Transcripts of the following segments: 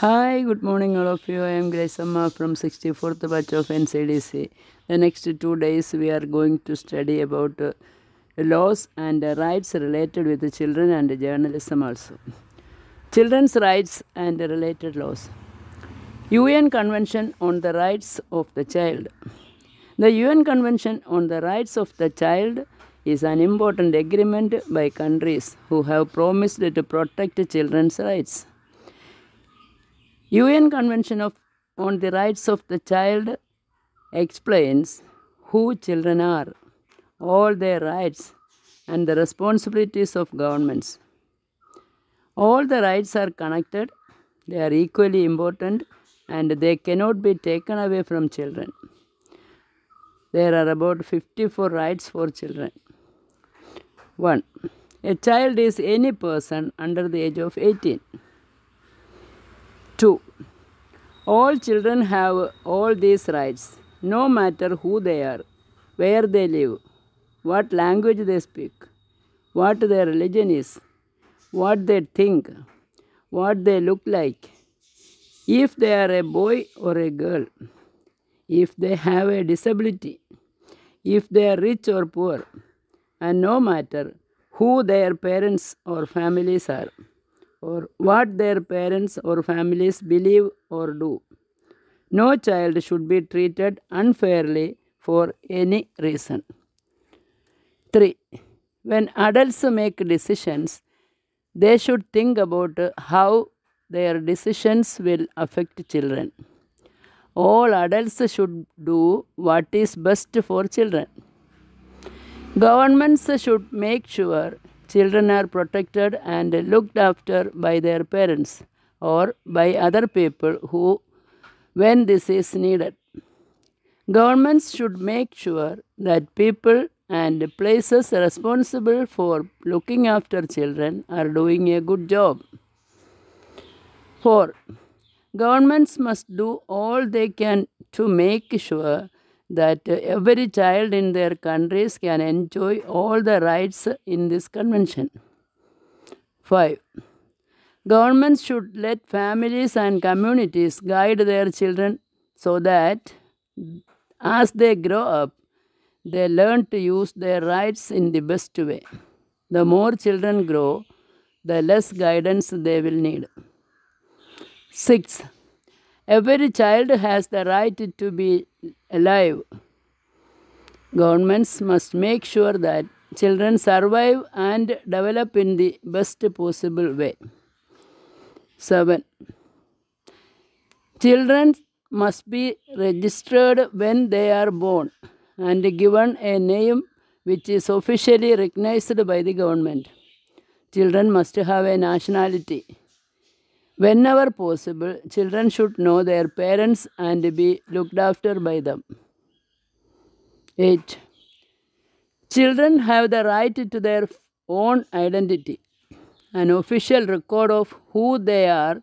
Hi, good morning, all of you. I am Grace Amma from 64th batch of NCDC. The next two days, we are going to study about uh, laws and uh, rights related with children and journalism also. Children's rights and related laws. UN Convention on the Rights of the Child. The UN Convention on the Rights of the Child is an important agreement by countries who have promised to protect children's rights. UN Convention of, on the Rights of the Child explains who children are, all their rights, and the responsibilities of governments. All the rights are connected, they are equally important, and they cannot be taken away from children. There are about 54 rights for children. 1. A child is any person under the age of 18. 2. All children have all these rights, no matter who they are, where they live, what language they speak, what their religion is, what they think, what they look like, if they are a boy or a girl, if they have a disability, if they are rich or poor, and no matter who their parents or families are or what their parents or families believe or do. No child should be treated unfairly for any reason. 3. When adults make decisions, they should think about how their decisions will affect children. All adults should do what is best for children. Governments should make sure children are protected and looked after by their parents or by other people who when this is needed. Governments should make sure that people and places responsible for looking after children are doing a good job. 4. Governments must do all they can to make sure that every child in their countries can enjoy all the rights in this convention. 5. Governments should let families and communities guide their children so that as they grow up, they learn to use their rights in the best way. The more children grow, the less guidance they will need. 6. Every child has the right to be alive. Governments must make sure that children survive and develop in the best possible way. 7. Children must be registered when they are born and given a name which is officially recognized by the government. Children must have a nationality. Whenever possible, children should know their parents and be looked after by them. 8. Children have the right to their own identity, an official record of who they are,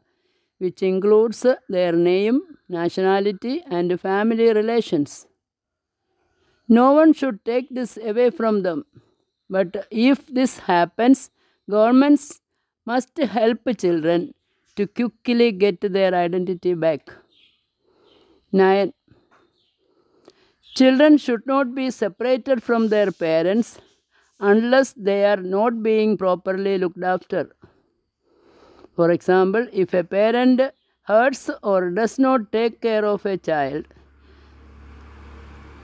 which includes their name, nationality, and family relations. No one should take this away from them, but if this happens, governments must help children to quickly get their identity back. 9. Children should not be separated from their parents unless they are not being properly looked after. For example, if a parent hurts or does not take care of a child,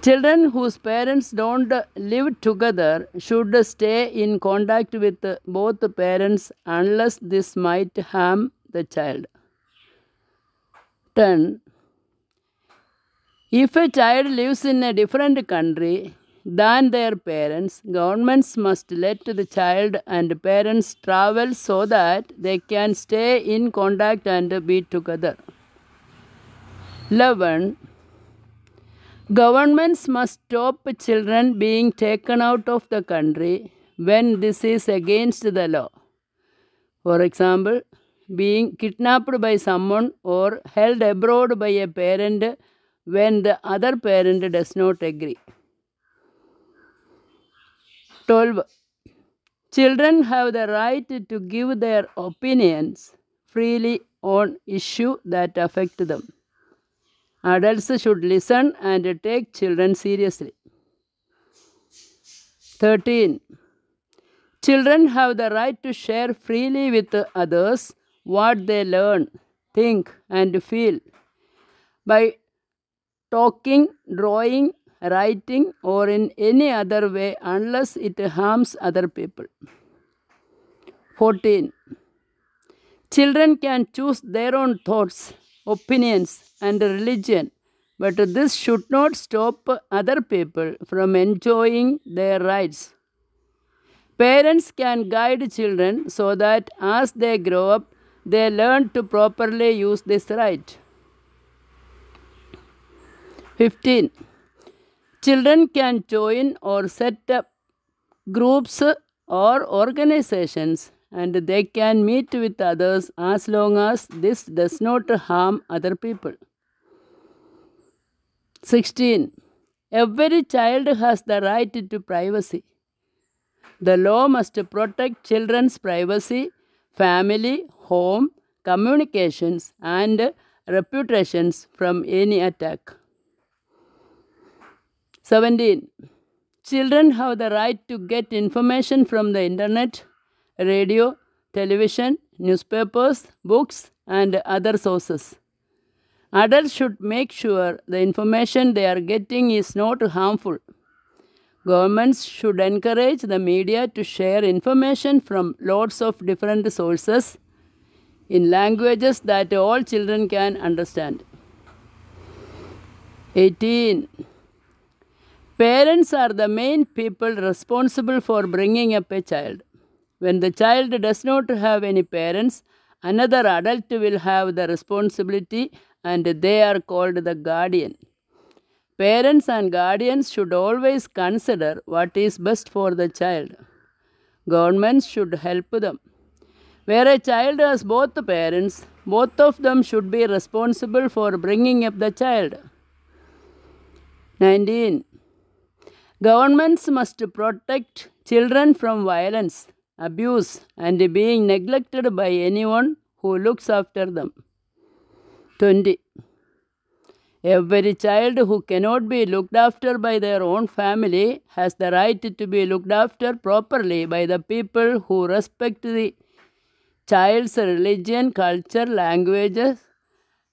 children whose parents don't live together should stay in contact with both parents unless this might harm the child. 10. If a child lives in a different country than their parents, governments must let the child and parents travel so that they can stay in contact and be together. 11. Governments must stop children being taken out of the country when this is against the law. For example, being kidnapped by someone or held abroad by a parent when the other parent does not agree. 12. Children have the right to give their opinions freely on issues that affect them. Adults should listen and take children seriously. 13. Children have the right to share freely with others what they learn, think, and feel by talking, drawing, writing, or in any other way unless it harms other people. 14. Children can choose their own thoughts, opinions, and religion, but this should not stop other people from enjoying their rights. Parents can guide children so that as they grow up, they learn to properly use this right. 15. Children can join or set up groups or organizations and they can meet with others as long as this does not harm other people. 16. Every child has the right to privacy. The law must protect children's privacy, family, home, communications, and reputations from any attack. 17. Children have the right to get information from the internet, radio, television, newspapers, books, and other sources. Adults should make sure the information they are getting is not harmful. Governments should encourage the media to share information from lots of different sources in languages that all children can understand. 18. Parents are the main people responsible for bringing up a child. When the child does not have any parents, another adult will have the responsibility and they are called the guardian. Parents and guardians should always consider what is best for the child. Governments should help them. Where a child has both parents, both of them should be responsible for bringing up the child. 19. Governments must protect children from violence, abuse, and being neglected by anyone who looks after them. 20. Every child who cannot be looked after by their own family has the right to be looked after properly by the people who respect the child's religion, culture, languages,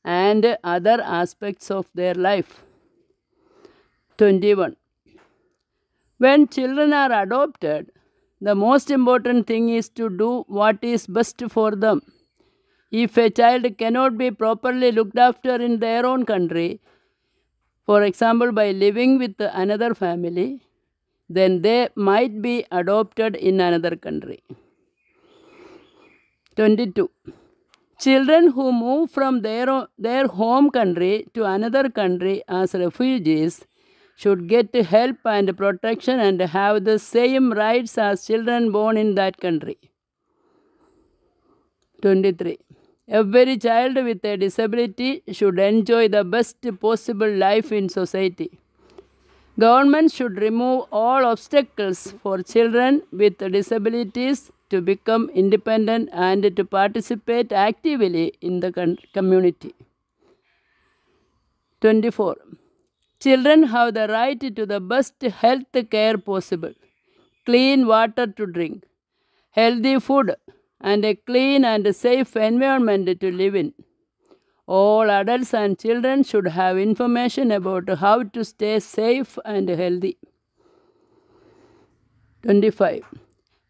and other aspects of their life. 21. When children are adopted, the most important thing is to do what is best for them. If a child cannot be properly looked after in their own country, for example, by living with another family, then they might be adopted in another country. 22. Children who move from their, their home country to another country as refugees should get help and protection and have the same rights as children born in that country. 23. Every child with a disability should enjoy the best possible life in society. Government should remove all obstacles for children with disabilities to become independent and to participate actively in the community. 24. Children have the right to the best health care possible, clean water to drink, healthy food, and a clean and safe environment to live in. All adults and children should have information about how to stay safe and healthy. 25.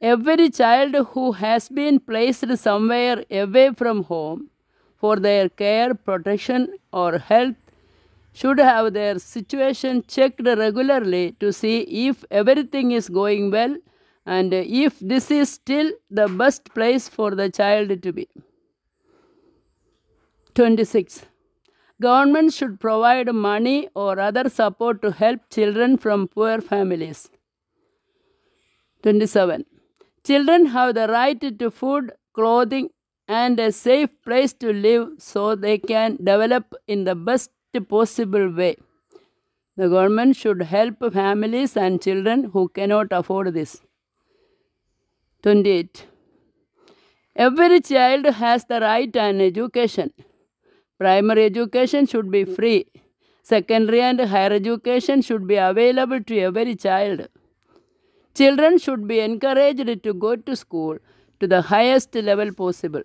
Every child who has been placed somewhere away from home for their care, protection, or health should have their situation checked regularly to see if everything is going well and if this is still the best place for the child to be. 26. Government should provide money or other support to help children from poor families. 27. Children have the right to food, clothing, and a safe place to live so they can develop in the best possible way. The government should help families and children who cannot afford this. 28. Every child has the right to an education. Primary education should be free. Secondary and higher education should be available to every child. Children should be encouraged to go to school to the highest level possible.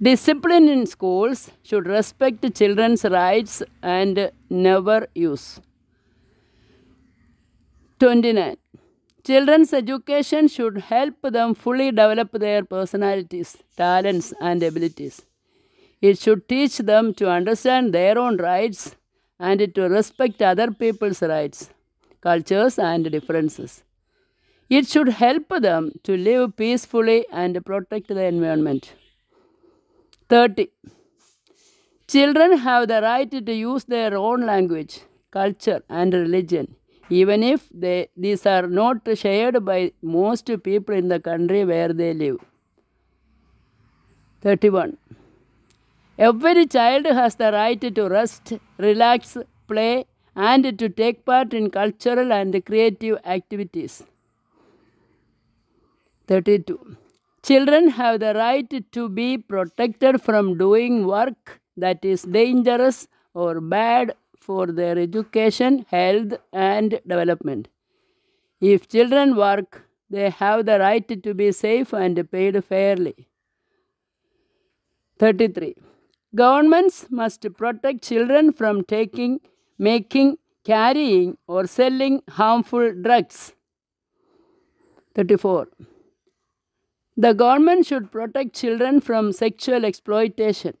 Discipline in schools should respect children's rights and never use. 29. Children's education should help them fully develop their personalities, talents, and abilities. It should teach them to understand their own rights and to respect other people's rights, cultures, and differences. It should help them to live peacefully and protect the environment. 30. Children have the right to use their own language, culture, and religion, even if they, these are not shared by most people in the country where they live. 31. Every child has the right to rest, relax, play, and to take part in cultural and creative activities. 32. Children have the right to be protected from doing work that is dangerous or bad for their education, health, and development. If children work, they have the right to be safe and paid fairly. 33. Governments must protect children from taking, making, carrying, or selling harmful drugs. 34. The government should protect children from sexual exploitation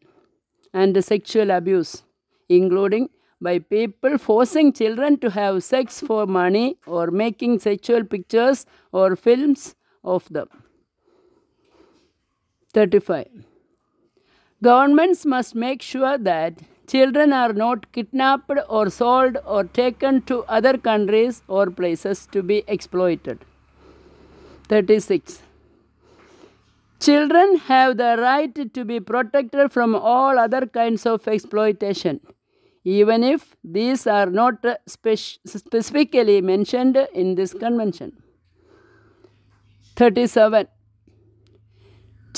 and sexual abuse, including by people forcing children to have sex for money or making sexual pictures or films of them. 35. Governments must make sure that children are not kidnapped or sold or taken to other countries or places to be exploited. 36. Children have the right to be protected from all other kinds of exploitation, even if these are not spec- specifically mentioned in this convention. 37.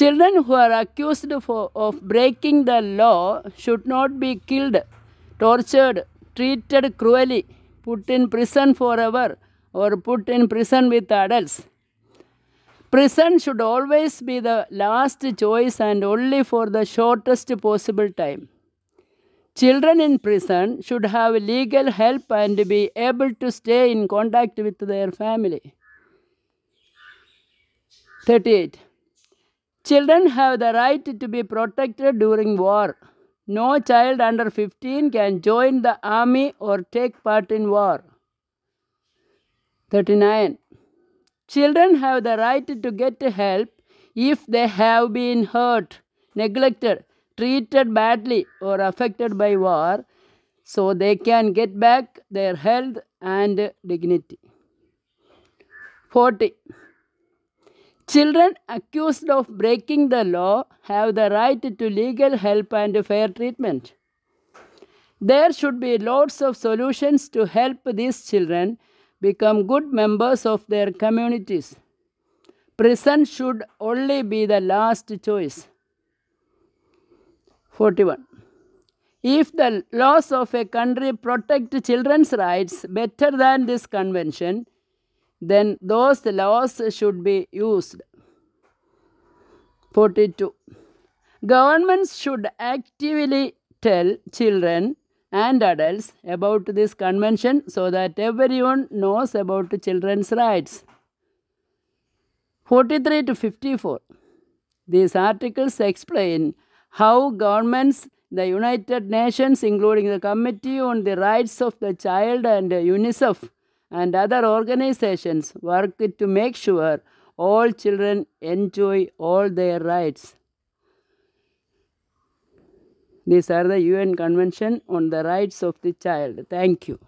Children who are accused for, of breaking the law should not be killed, tortured, treated cruelly, put in prison forever, or put in prison with adults. Prison should always be the last choice and only for the shortest possible time. Children in prison should have legal help and be able to stay in contact with their family. 38. Children have the right to be protected during war. No child under 15 can join the army or take part in war. 39. Children have the right to get help if they have been hurt, neglected, treated badly, or affected by war, so they can get back their health and dignity. 40. Children accused of breaking the law have the right to legal help and fair treatment. There should be lots of solutions to help these children become good members of their communities. Prison should only be the last choice. 41. If the laws of a country protect children's rights better than this convention, then those laws should be used. 42. Governments should actively tell children and adults about this convention so that everyone knows about children's rights. 43 to 54. These articles explain how governments, the United Nations, including the Committee on the Rights of the Child and UNICEF, and other organizations work to make sure all children enjoy all their rights. These are the UN Convention on the Rights of the Child. Thank you.